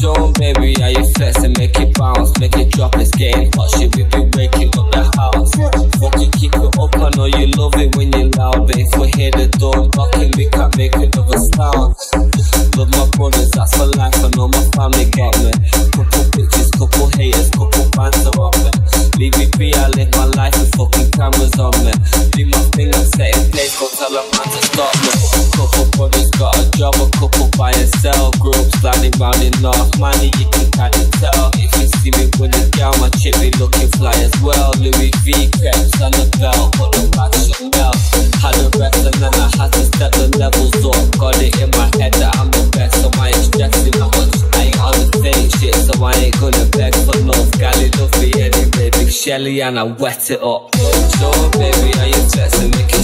Show 'em, baby, how you flex make it bounce, make it drop, it's getting hot. Shit, we be waking up the house. Fucking keep it up, I know you love it when you're loud, but if we hear the door knocking, we can't make another sound. Love my brothers, that's for life. I know my family got me. Couple pictures, couple haters, couple fans are on me. Be, I live my life with fucking cameras on me. Do my thing, I'm set in place, go tell a man to stop me. Couple brothers got a job, a couple buy and sell. Groups sliding round in North Money, you can kind of tell. If you see me with the gal, my chick be looking fly as well. Louis V, crepes and a belt, put the fashion belt. Had a rest and then I had to step the levels up. Got it in my head that I'm the best, so I ain't stressing much. I ain't on the same shit, so I ain't gonna beg Shelly, and I wet it up. So, baby, how you flexing, make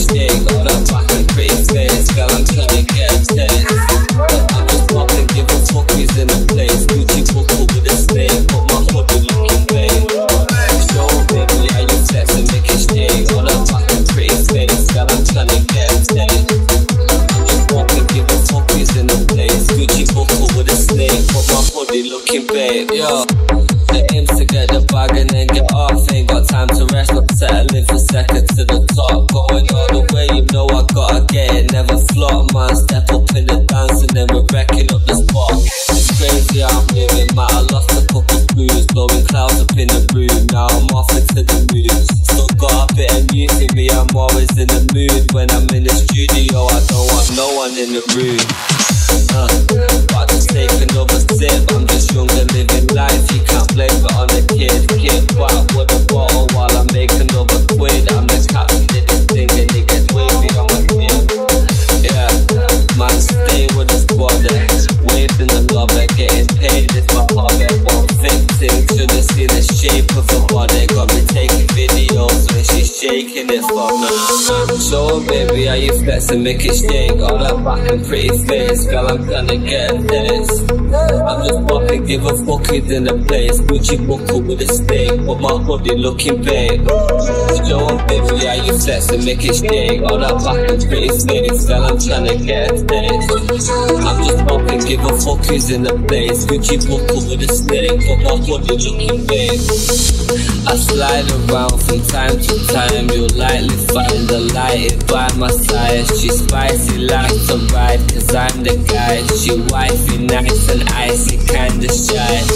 to bag and get off. Ain't got time to rest, I'm settling for seconds to the top. Going all the way, you know I gotta get it. Never flop, man. Step up in the dance and then we're wrecking up the spot. It's crazy I'm living, man. I lost a couple screws, blowing clouds up in the room. Now I'm off into the mood. Still got a bit of music, me. I'm always in the mood when I'm in the studio. I don't want no one in the room. Uh, with a bottle while I make another quid. I'm the of this thing and it gets wavy on my skin. Yeah, man, stay with the squad. eh. Waving the lobby, getting paid. It's my hobby. One thing, should have seen the shape of her body. Got me taking videos when she's shaking it for me. So, baby, how you flexing, make it shake. All that back and pretty face, girl, I'm gonna get this. Just give a fuck who's in the place. Gucci buckle with a steak, but my hoodie looking big. So, baby, how you flexing, make it shake. All that pretty face, girl, I'm tryna get this. I'm just popping, give a fuck who's in the place. Gucci buckle with a steak, but my hoodie looking big. I slide around from time to time. You'll likely find the light by my side. She spicy, like to ride, cause I'm the guy. She wifey, nice and icy, kinda shy.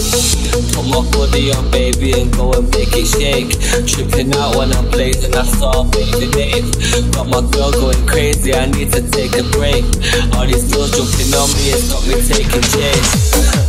My hoodie on, baby, and go and make it shake. Tripping out when I'm blazing, I saw baby Dave. Got my girl going crazy, I need to take a break. All these girls jumping on me, it's got me taking chase.